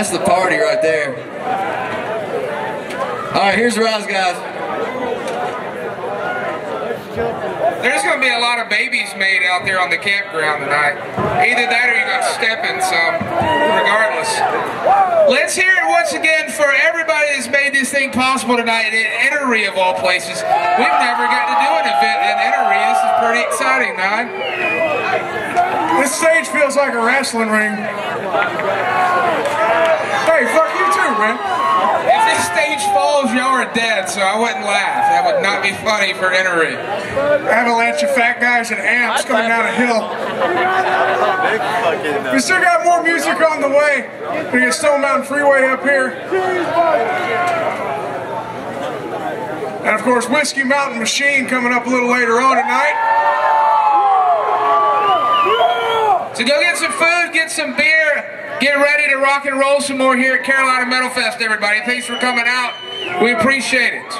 That's the party right there. All right, here's Rise, guys. There's going to be a lot of babies made out there on the campground tonight. Either that or you're going to step in some, regardless. Let's hear it once again for everybody that's made this thing possible tonight in Enoree of all places. We've never got to do an event in Enoree. This is pretty exciting, man. This stage feels like a wrestling ring. Dead, so I wouldn't laugh. That would not be funny for Enoree. Avalanche of fat guys and amps coming down a hill. We still got more music on the way. We got Stone Mountain Freeway up here. And of course, Whiskey Mountain Machine coming up a little later on tonight. So go get some food, get some beer, get ready to rock and roll some more here at Carolina Metal Fest, everybody. Thanks for coming out. We appreciate it.